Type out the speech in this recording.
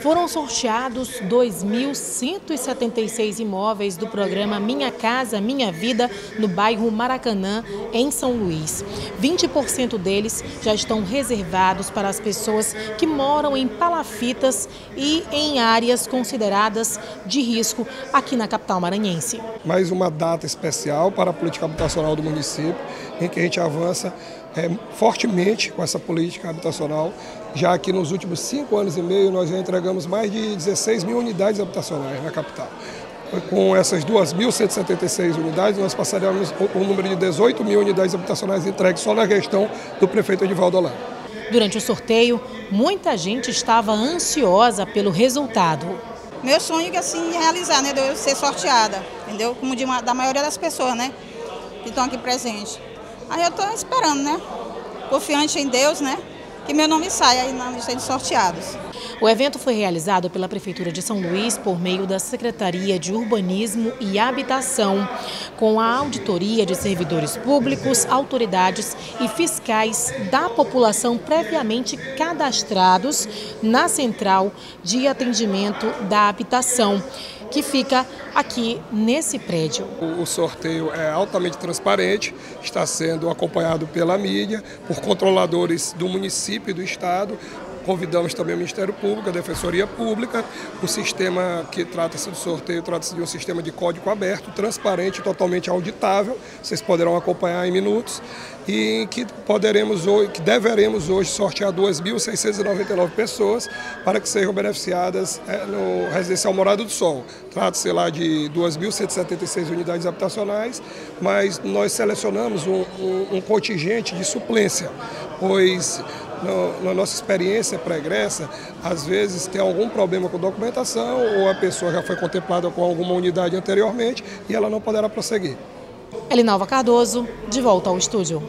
Foram sorteados 2.176 imóveis do programa Minha Casa Minha Vida no bairro Maracanã, em São Luís. 20% deles já estão reservados para as pessoas que moram em palafitas e em áreas consideradas de risco aqui na capital maranhense. Mais uma data especial para a política habitacional do município, em que a gente avança é, fortemente com essa política habitacional, já que nos últimos cinco anos e meio nós já entregamos mais de 16 mil unidades habitacionais na capital. Com essas 2.176 unidades, nós passaremos o número de 18 mil unidades habitacionais entregues só na gestão do prefeito Edivaldo Holanda. Durante o sorteio, muita gente estava ansiosa pelo resultado. Meu sonho é assim realizar, né, de eu ser sorteada, entendeu? Como de uma, da maioria das pessoas, né, que estão aqui presentes. Aí eu estou esperando, né? Confiante em Deus, né? Que meu nome saia aí na lista de sorteados. O evento foi realizado pela Prefeitura de São Luís por meio da Secretaria de Urbanismo e Habitação, com a auditoria de servidores públicos, autoridades e fiscais da população previamente cadastrados na Central de Atendimento da Habitação que fica aqui nesse prédio. O sorteio é altamente transparente, está sendo acompanhado pela mídia, por controladores do município do estado, Convidamos também o Ministério Público, a Defensoria Pública. O sistema que trata-se do sorteio trata-se de um sistema de código aberto, transparente, totalmente auditável. Vocês poderão acompanhar em minutos. E que poderemos hoje, que deveremos hoje sortear 2.699 pessoas para que sejam beneficiadas é, no Residencial Morado do Sol. Trata-se lá de 2.176 unidades habitacionais, mas nós selecionamos um, um, um contingente de suplência, pois no, na nossa experiência pregressa, às vezes tem algum problema com documentação ou a pessoa já foi contemplada com alguma unidade anteriormente e ela não poderá prosseguir. Elinalva Cardoso, de volta ao estúdio.